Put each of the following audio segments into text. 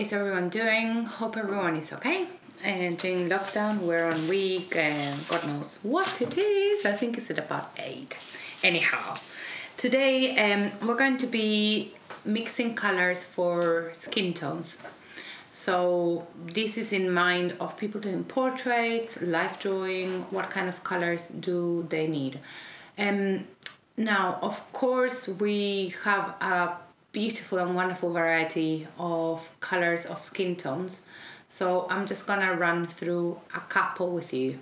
is everyone doing? Hope everyone is okay. And during lockdown, we're on week and God knows what it is. I think it's at about eight. Anyhow, today um, we're going to be mixing colors for skin tones. So this is in mind of people doing portraits, life drawing, what kind of colors do they need. Um, now, of course, we have a beautiful and wonderful variety of colors of skin tones. So I'm just gonna run through a couple with you,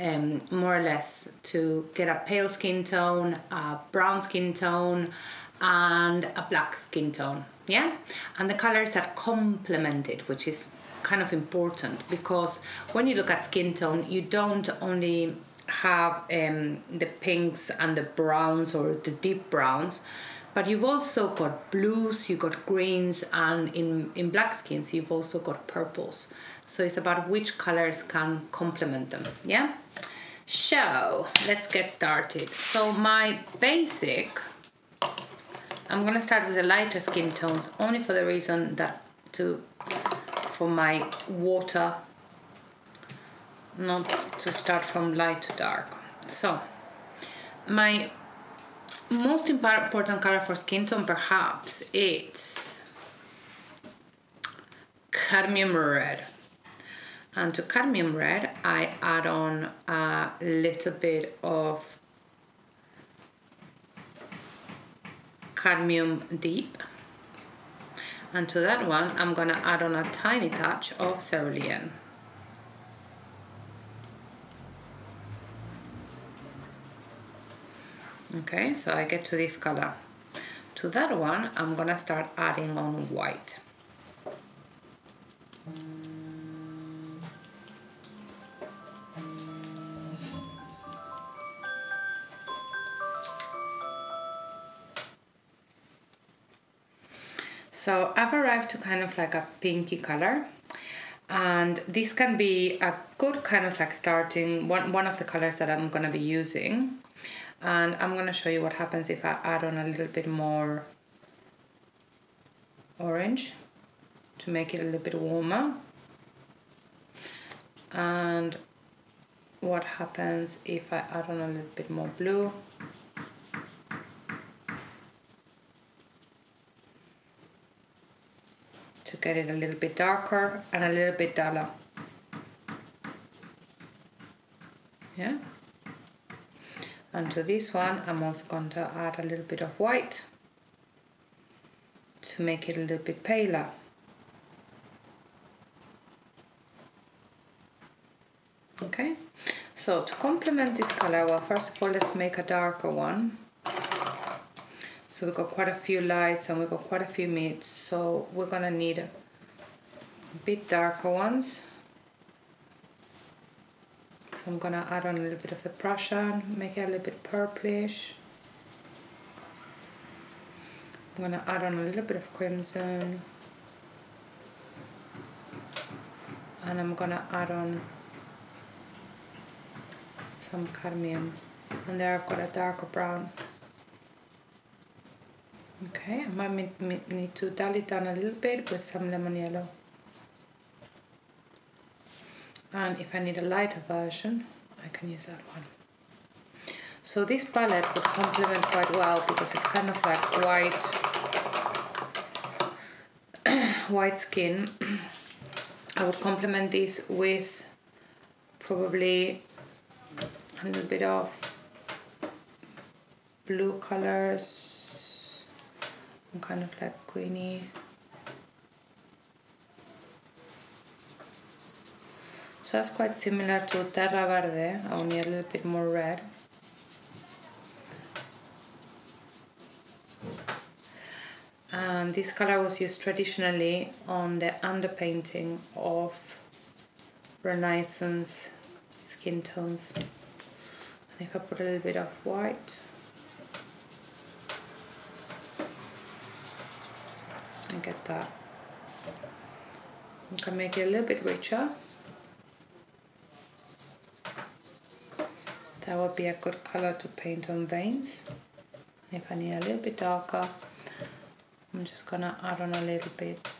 um, more or less, to get a pale skin tone, a brown skin tone, and a black skin tone. Yeah, and the colors that complement it, which is kind of important because when you look at skin tone, you don't only have um, the pinks and the browns or the deep browns but you've also got blues, you've got greens, and in, in black skins, you've also got purples. So it's about which colors can complement them, yeah? So let's get started. So my basic, I'm gonna start with the lighter skin tones, only for the reason that to, for my water, not to start from light to dark. So my most important color for skin tone perhaps it's cadmium red. And to cadmium red I add on a little bit of cadmium deep. And to that one I'm gonna add on a tiny touch of cerulean okay so I get to this color. To that one I'm gonna start adding on white. So I've arrived to kind of like a pinky color and this can be a good kind of like starting one, one of the colors that I'm gonna be using and I'm gonna show you what happens if I add on a little bit more orange to make it a little bit warmer. And what happens if I add on a little bit more blue? To get it a little bit darker and a little bit duller yeah and to this one I'm also going to add a little bit of white to make it a little bit paler. Okay, so to complement this color, well first of all let's make a darker one. So we've got quite a few lights and we've got quite a few mids, so we're gonna need a bit darker ones. So I'm gonna add on a little bit of the Prussian, make it a little bit purplish. I'm gonna add on a little bit of crimson. And I'm gonna add on some cadmium. And there I've got a darker brown. Okay, I might need to dull it down a little bit with some lemon yellow and if I need a lighter version I can use that one. So this palette would complement quite well because it's kind of like white white skin. I would complement this with probably a little bit of blue colors. Kind of like greeny So that's quite similar to Terra Verde, only a little bit more red. And this color was used traditionally on the underpainting of Renaissance skin tones. And if I put a little bit of white, I get that. I can make it a little bit richer. that would be a good color to paint on veins. If I need a little bit darker, I'm just gonna add on a little bit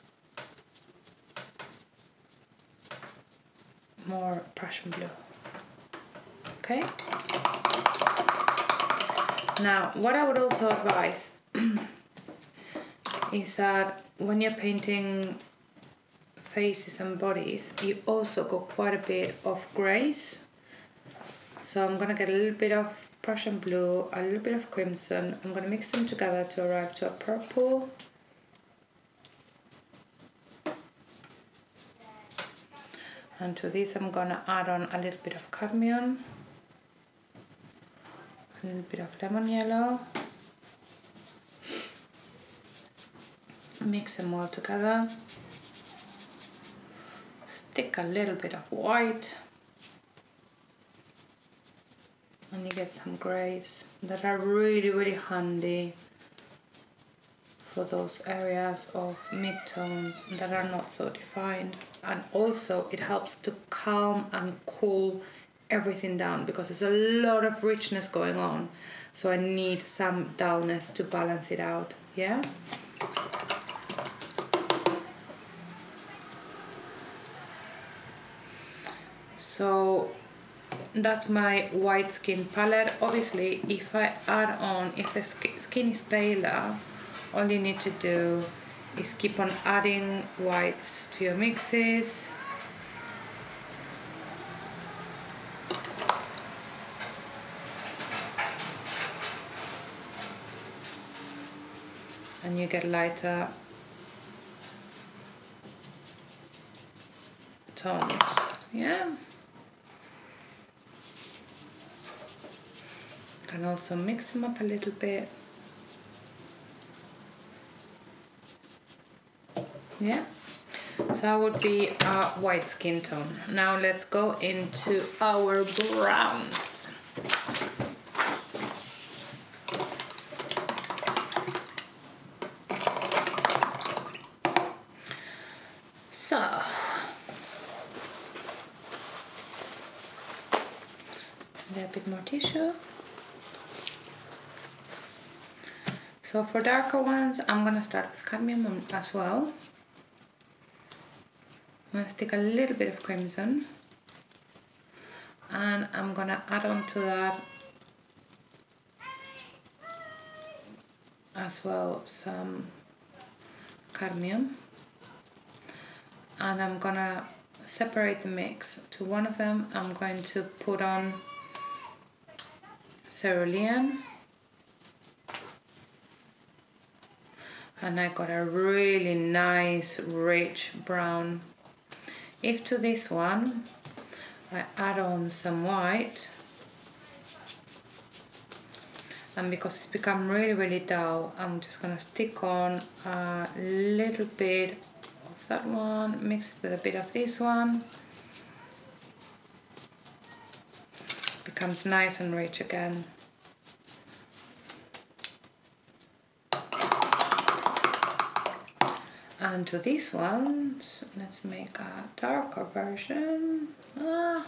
more Prussian blue. Okay. Now, what I would also advise is that when you're painting faces and bodies, you also got quite a bit of grays so I'm gonna get a little bit of Prussian blue, a little bit of crimson. I'm gonna mix them together to arrive to a purple. And to this I'm gonna add on a little bit of cadmium, a little bit of lemon yellow. Mix them all together. Stick a little bit of white and you get some grays that are really really handy for those areas of midtones that are not so defined. And also it helps to calm and cool everything down because there's a lot of richness going on. So I need some dullness to balance it out yeah? So that's my white skin palette. Obviously if I add on if the skin is paler all you need to do is keep on adding whites to your mixes. And you get lighter tones. Yeah can also mix them up a little bit. Yeah, so that would be a white skin tone. Now let's go into our browns. So, a bit more tissue. So for darker ones, I'm gonna start with cadmium as well. I'm gonna stick a little bit of crimson. And I'm gonna add on to that as well some cadmium. And I'm gonna separate the mix to one of them. I'm going to put on cerulean and I got a really nice rich brown. If to this one I add on some white. And because it's become really really dull I'm just gonna stick on a little bit of that one mix it with a bit of this one. Becomes nice and rich again and to this one let's make a darker version. Ah.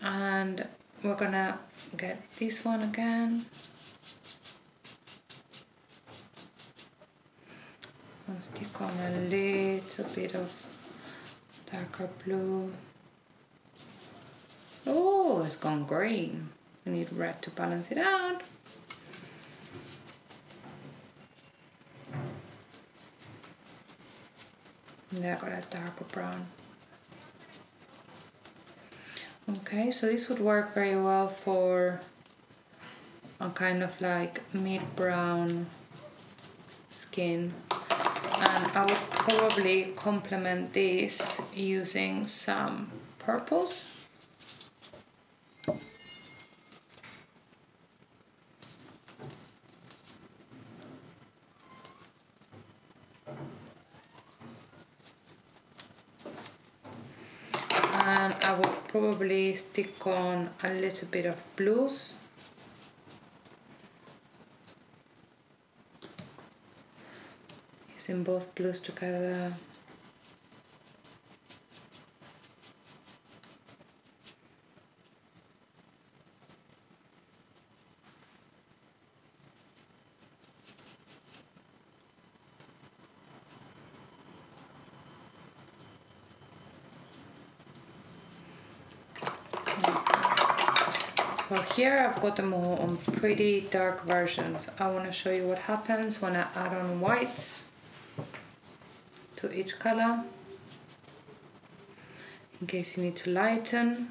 and we're gonna get this one again. And stick on a little bit of darker blue. Oh it's gone green. We need red to balance it out and I got a darker brown. Okay, so this would work very well for a kind of like mid-brown skin and I would probably complement this using some purples probably stick on a little bit of blues. Using both blues together So here I've got them all on pretty dark versions. I want to show you what happens when I add on whites to each color in case you need to lighten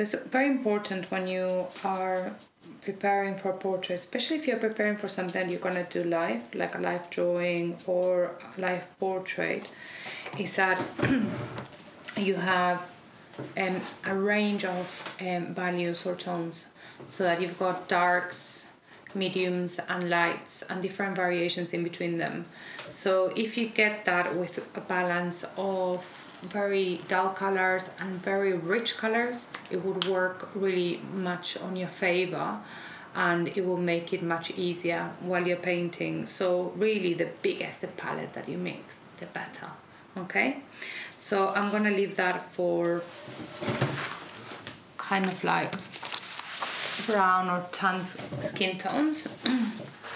It's very important when you are preparing for a portrait, especially if you're preparing for something you're gonna do live, like a live drawing or a live portrait, is that you have um, a range of um, values or tones, so that you've got darks, mediums, and lights, and different variations in between them. So if you get that with a balance of very dull colors and very rich colors. It would work really much on your favor and it will make it much easier while you're painting. So really the biggest the palette that you mix the better okay? So I'm gonna leave that for kind of like brown or tan skin tones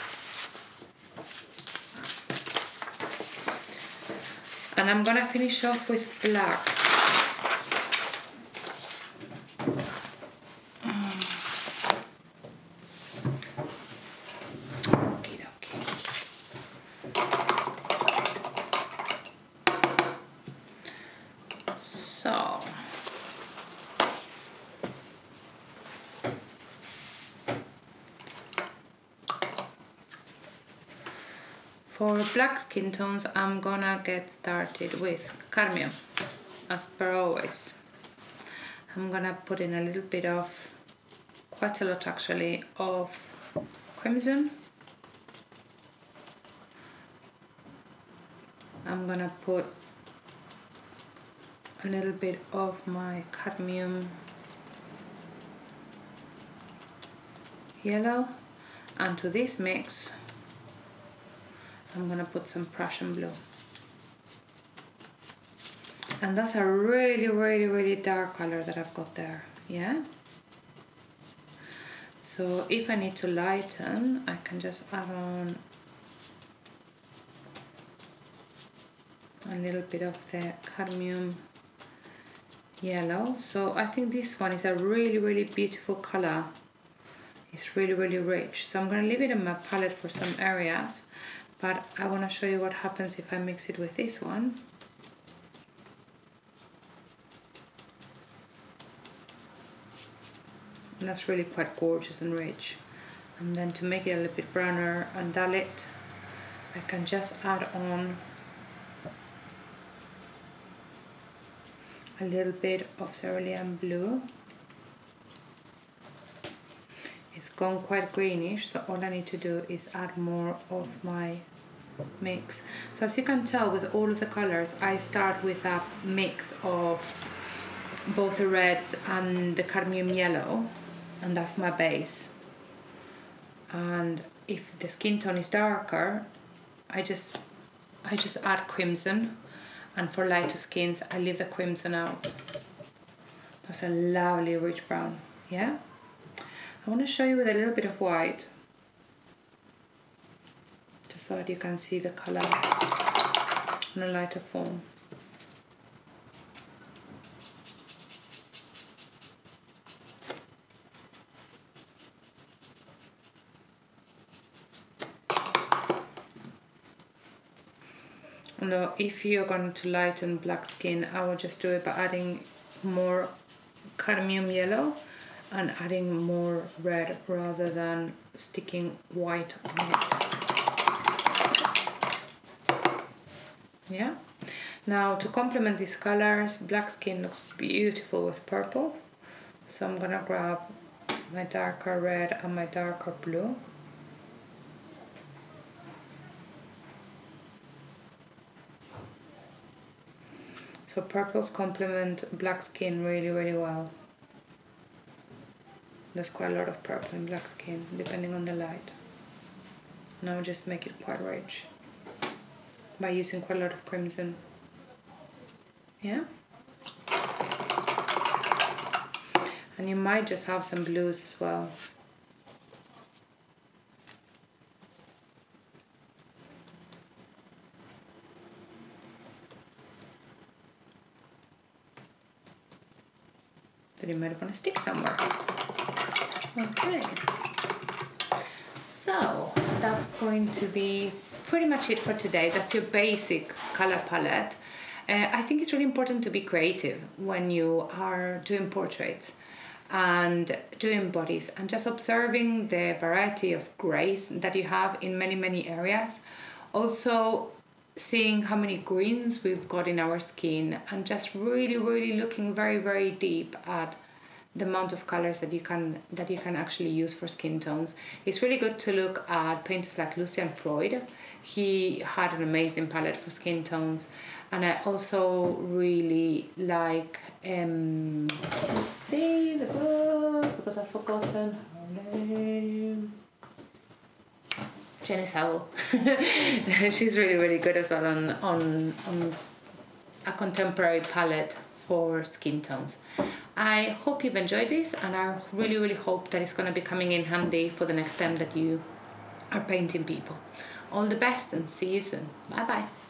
and I'm gonna finish off with black For black skin tones, I'm gonna get started with cadmium, as per always. I'm gonna put in a little bit of, quite a lot actually, of crimson. I'm gonna put a little bit of my cadmium yellow and to this mix I'm gonna put some Prussian blue. And that's a really, really, really dark color that I've got there, yeah? So if I need to lighten, I can just add on a little bit of the cadmium yellow. So I think this one is a really, really beautiful color. It's really, really rich. So I'm gonna leave it in my palette for some areas but I want to show you what happens if I mix it with this one. And that's really quite gorgeous and rich. And then to make it a little bit browner and dull it, I can just add on a little bit of cerulean blue. It's gone quite greenish, so all I need to do is add more of my mix. So as you can tell with all of the colors, I start with a mix of both the reds and the cadmium yellow, and that's my base. And if the skin tone is darker, I just I just add crimson, and for lighter skins, I leave the crimson out. That's a lovely rich brown, yeah? I want to show you with a little bit of white so that you can see the color in a lighter form. Now, if you're going to lighten black skin, I will just do it by adding more cadmium yellow and adding more red rather than sticking white on it. Yeah. Now to complement these colors black skin looks beautiful with purple. So I'm gonna grab my darker red and my darker blue. So purples complement black skin really really well. There's quite a lot of purple in black skin depending on the light. Now just make it quite rich by using quite a lot of crimson. Yeah? And you might just have some blues as well. That you might want to stick somewhere. Okay. So that's going to be pretty much it for today. That's your basic color palette. Uh, I think it's really important to be creative when you are doing portraits and doing bodies and just observing the variety of grays that you have in many, many areas. Also, seeing how many greens we've got in our skin and just really, really looking very, very deep at the amount of colors that you can that you can actually use for skin tones. It's really good to look at painters like Lucian Freud. He had an amazing palette for skin tones, and I also really like um, see the book because I've forgotten her name. Jenny Saville. She's really really good as well on on on a contemporary palette for skin tones. I hope you've enjoyed this and I really really hope that it's going to be coming in handy for the next time that you are painting people. All the best and see you soon. Bye bye.